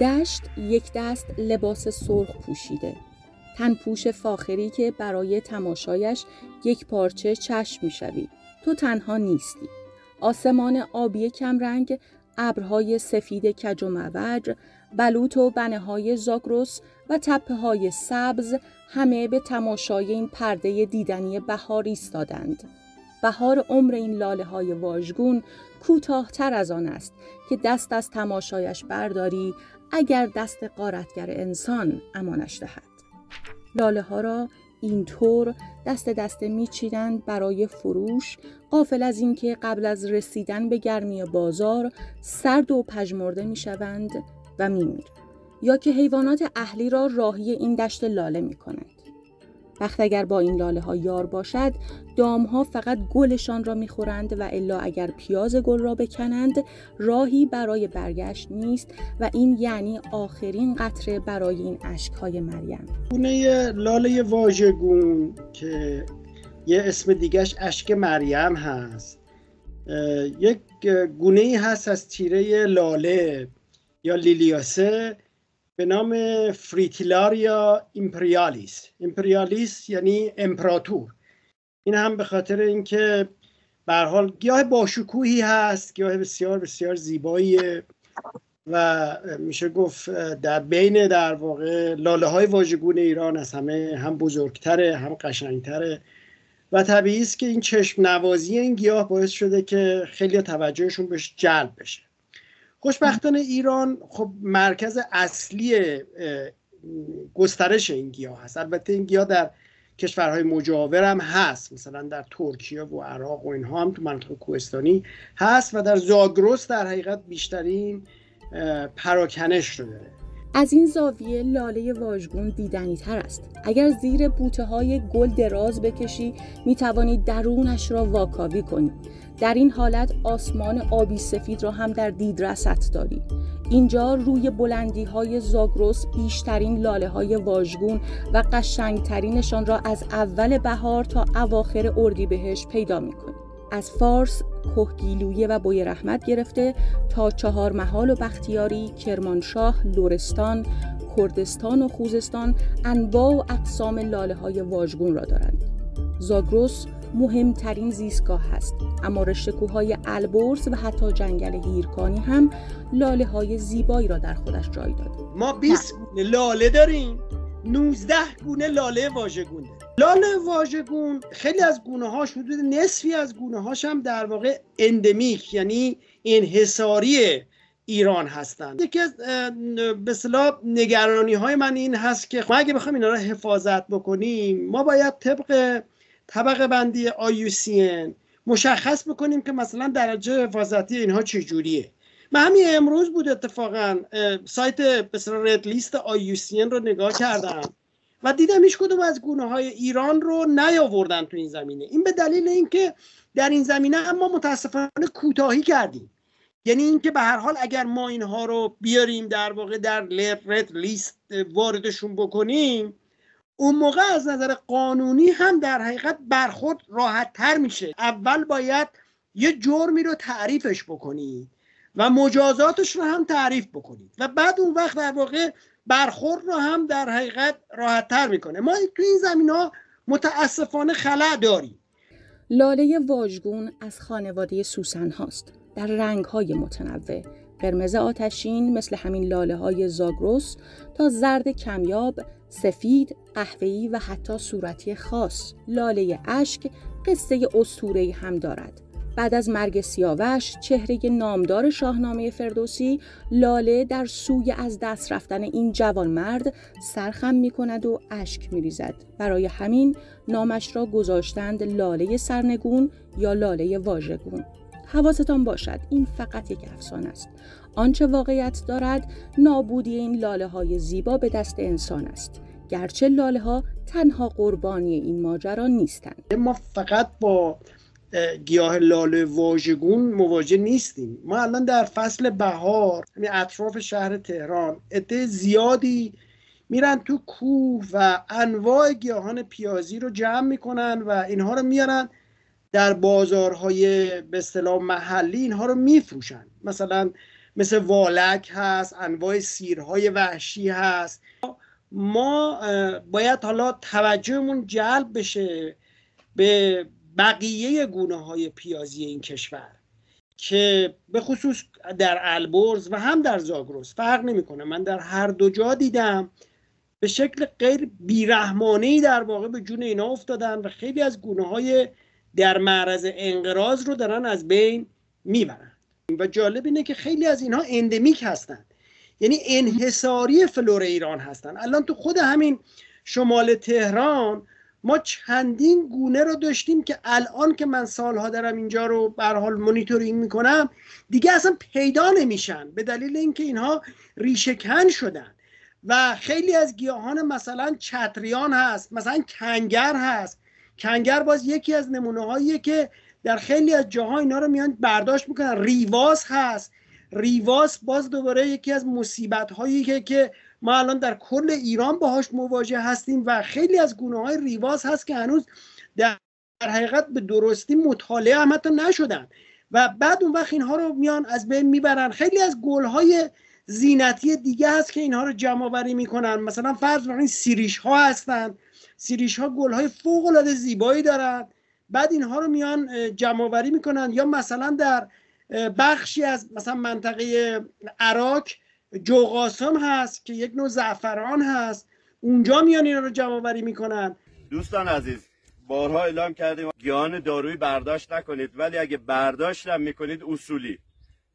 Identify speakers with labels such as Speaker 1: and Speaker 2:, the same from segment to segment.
Speaker 1: دشت یک دست لباس سرخ پوشیده. تنپوش فاخری که برای تماشایش یک پارچه چشم می‌شوی. تو تنها نیستی. آسمان آبی کمرنگ ابرهای سفید کج و موج بلوط و بنه های زاگروس و تپه های سبز همه به تماشای این پرده دیدنی بهار ایستادند. بهار عمر این لاله های واژگون کوتاهتر از آن است که دست از تماشایش برداری اگر دست قارتگر انسان امانش دهد. لاله ها را اینطور دست دسته میچینند برای فروش قافل از اینکه قبل از رسیدن به گرمی بازار سرد و پژمرده می‌شوند و میمیرند یا که حیوانات اهلی را راهی این دشت لاله می‌کنند وقت اگر با این لاله ها یار باشد دام ها فقط گلشان را می‌خورند و الا اگر پیاز گل را بکنند راهی برای برگشت نیست و این یعنی آخرین قطره برای این اشک های مریم.
Speaker 2: گونه لاله واژگون که یه اسم دیگهش اشک مریم هست. یک گونه ای هست از تیره لاله یا لیلیاسه. به نام فریتیلاریا ایمپریالیس. ایمپریالیس یعنی امپراتور. این هم به خاطر اینکه به حال گیاه باشکوهی هست گیاه بسیار بسیار زیبایی و میشه گفت در بین در واقع لاله های واژگون ایران از همه هم بزرگتره هم قشنگتره. و طبیعی است که این چشم نوازی این گیاه باعث شده که خیلی توجهشون بهش جلب بشه. خوشبختانه ایران خب مرکز اصلی گسترش این گیاه هست. البته این گیاه در کشورهای مجاور هم هست. مثلا در ترکیه و عراق و اینها هم تو منطقه کوهستانی هست و در زاگرس در حقیقت بیشترین پراکنش رو داره.
Speaker 1: از این زاویه لاله واژگون دیدنی تر است. اگر زیر بوته های گل دراز بکشی می توانید درونش را واکاوی کنی. در این حالت آسمان آبی سفید را هم در دیدرست داری. اینجا روی بلندی های زاگروس بیشترین لاله های واژگون و قشنگترینشان را از اول بهار تا اواخر اردیبهشت پیدا می‌کنی. از فارس کهگیلویه و بوی رحمت گرفته تا چهار محال و بختیاری کرمانشاه لورستان کردستان و خوزستان انواع و اقسام لاله های واژگون را دارند. زاگروس مهمترین زیستگاه هست اما رشتکوهای البرز و حتی جنگل هیرکانی هم لاله های زیبایی را در خودش جای داده
Speaker 2: ما 20 لاله داریم 19 گونه لاله واژگون لاله واژگون خیلی از گونه هاش حدود نصفی از گونه هاش هم در واقع اندمیک یعنی انحصاری ایران هستند. یکی از به نگرانی های من این هست که ما اگه بخوایم اینا رو حفاظت بکنیم ما باید طبق طبقه بندی IUCN مشخص بکنیم که مثلا درجه حفاظتی اینها چجوریه. من همین امروز بود اتفاقا سایت بسیار رد لیست IUCN رو نگاه کردم. و دیدم هیچ کدوم از گونه های ایران رو نیاوردن تو این زمینه. این به دلیل اینکه در این زمینه اما متاسفانه کوتاهی کردیم. یعنی اینکه به هر حال اگر ما اینها رو بیاریم در واقع در لیست واردشون بکنیم اون موقع از نظر قانونی هم در حقیقت برخورد راحت تر میشه. اول باید یه جرمی رو تعریفش بکنی و مجازاتش رو هم تعریف بکنید. و بعد اون وقت در واقع برخورد رو هم در حقیقت راحت تر می‌کنه. ما تو این زمین ها متاسفانه خلع داریم.
Speaker 1: لاله واژگون از خانواده سوسن هاست. در رنگ های متنوع. قرمز آتشین مثل همین لاله های زاگروس تا زرد کمیاب سفید، قهوه‌ای و حتی صورتی خاص. لاله اشک قصه اسطوره‌ای هم دارد. بعد از مرگ سیاوش چهره نامدار شاهنامه فردوسی لاله در سوی از دست رفتن این جوان مرد سرخم می کند و اشک می ریزد. برای همین نامش را گذاشتند لاله سرنگون یا لاله واژگون. حواستان باشد این فقط یک افسانه است آنچه واقعیت دارد نابودی این لاله های زیبا به دست انسان است گرچه لاله ها تنها قربانی این ماجرا نیستند
Speaker 2: ما فقط با گیاه لاله واژگون مواجه نیستیم. ما الان در فصل بهار همین اطراف شهر تهران عده زیادی میرن تو کوه و انواع گیاهان پیازی رو جمع می‌کنن و اینها رو میارن در بازارهای به اصطلاح محلی اینها رو میفروشن. مثلا مثل والک هست انواع سیرهای وحشی هست. ما باید حالا توجهمون جلب بشه به بقیه گونه های پیازی این کشور که به خصوص در البرز و هم در زاگرس فرق نمی‌کنه. من در هر دو جا دیدم به شکل غیر بیرحمانه در واقع به جون اینا افتادن و خیلی از گونه های در معرض انقراض رو دارن از بین می‌برن. و جالب اینه که خیلی از اینها endemic هستن. یعنی انحصاری فلور ایران هستن. الان تو خود همین شمال تهران ما چندین گونه رو داشتیم که الان که من سالها دارم اینجا رو به حال مونیتورینگ می‌کنم دیگه اصلا پیدا نمیشن به دلیل اینکه اینها ریشه‌کن شدن. و خیلی از گیاهان مثلا چتریان هست مثلا کنگر هست. کنگر باز یکی از نمونه هاییه که در خیلی از جاها اینا رو میان برداشت می‌کنن. ریواس هست. ریواس باز دوباره یکی از مصیبت هایی که که ما الان در کل ایران باهاش مواجه هستیم و خیلی از گونه های ریواز هست که هنوز در حقیقت به درستی مطالعه هم حتی نشدن. و بعد اون وقت اینها رو میان از بین می‌برن. خیلی از گل های زینتی دیگه هست که اینها رو جمع آوری می‌کنن. مثلا فرض این سیریش ها هستن. سیریش ها گل های فوق العاده زیبایی دارن. بعد اینها رو میان جمع آوری می‌کنن. یا مثلا در بخشی از مثلا منطقه عراق جوقاسم هست که یک نوع زعفران هست. اونجا میان اینا رو جمع آوری می‌کنن.
Speaker 3: دوستان عزیز بارها اعلام کردیم. گیان دارویی برداشت نکنید ولی اگه برداشت هم می‌کنید اصولی.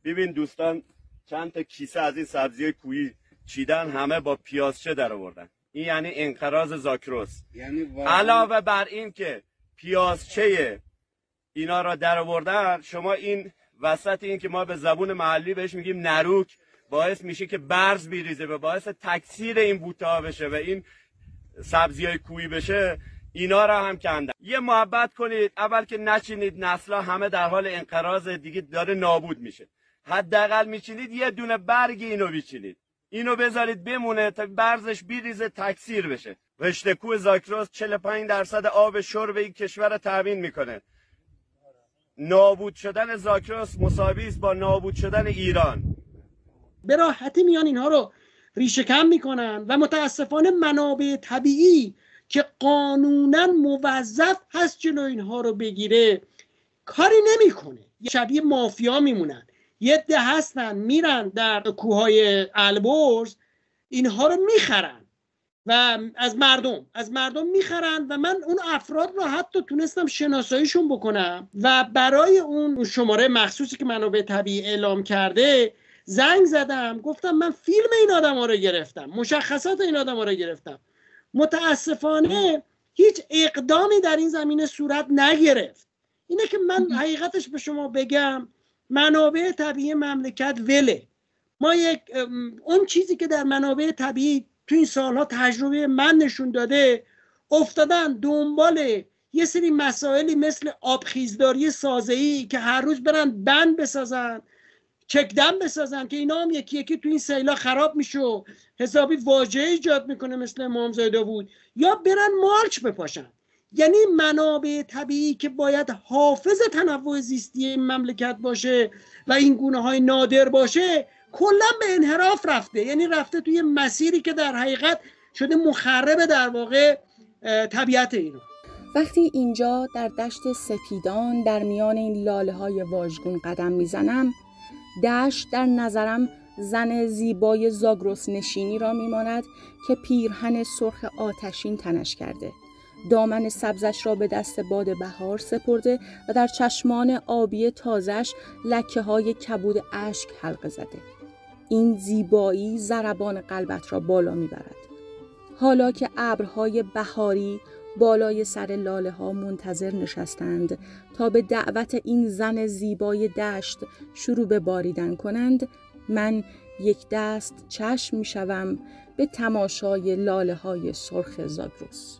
Speaker 3: ببین دوستان چند تا کیسه از این سبزی کویی چیدن همه با پیازچه در آوردن این یعنی انقراض زاکروس. یعنی علاوه بر این که پیازچه اینا را در آوردن شما این وسط این که ما به زبون محلی بهش میگیم نروک باعث میشه که برز بیریزه و باعث تکثیر این بوته بشه و این سبزی های کویی بشه اینا را هم کندن. یه محبت کنید. اول که نچینید نسلا همه در حال انقراض. دیگه داره نابود میشه. حداقل میچینید یه دونه برگ اینو بیچینید. اینو بذارید بمونه تا برزش بیریزه تکثیر بشه. رشته کوه زاکروس 45 درصد آب شرب این کشور رو تامین می‌کنه. نابود شدن زاکروس مساوی با نابود شدن ایران.
Speaker 2: به راحتی میان اینها رو ریشه کم می‌کنن و متاسفانه منابع طبیعی که قانونا موظف هست جلو اینها رو بگیره کاری نمی‌کنه. شبیه مافیا میمونن. یه ده هستن میرن در کوههای البرز اینها رو می‌خرن و از مردم از مردم می‌خرن و من اون افراد رو حتی تونستم شناساییشون بکنم و برای اون شماره مخصوصی که منابع طبیعی اعلام کرده زنگ زدم گفتم من فیلم این آدم ها رو گرفتم مشخصات این آدم ها رو گرفتم. متاسفانه هیچ اقدامی در این زمینه صورت نگرفت. اینه که من حقیقتش به شما بگم منابع طبیعی مملکت وله. ما یک اون چیزی که در منابع طبیعی تو این سالها تجربه من نشون داده افتادن دنبال یه سری مسائلی مثل آبخیزداری سازه‌ای که هر روز برن بند بسازن. چکدم بسازن که اینا هم یکی یکی تو این سیلا خراب میشه و حسابی واجه ایجاد می‌کنه مثل امام زاده بود. یا برن مالچ بپاشن. یعنی منابع طبیعی که باید حافظ تنوع زیستی این مملکت باشه و این گونه های نادر باشه کلا به انحراف رفته. یعنی رفته توی مسیری که در حقیقت شده مخرب در واقع طبیعت اینو
Speaker 1: وقتی اینجا در دشت سپیدان در میان این لاله های واژگون قدم می‌زنم دشت در نظرم زن زیبای زاگرس نشینی را میماند که پیرهن سرخ آتشین تنش کرده. دامن سبزش را به دست باد بهار سپرده و در چشمان آبی تازش لکه های کبود اشک حلقه زده. این زیبایی زربان قلبت را بالا می‌برد. حالا که ابرهای بهاری بالای سر لاله ها منتظر نشستند تا به دعوت این زن زیبای دشت شروع به باریدن کنند من یک دست چشم می شوم به تماشای لاله های سرخ زاگروس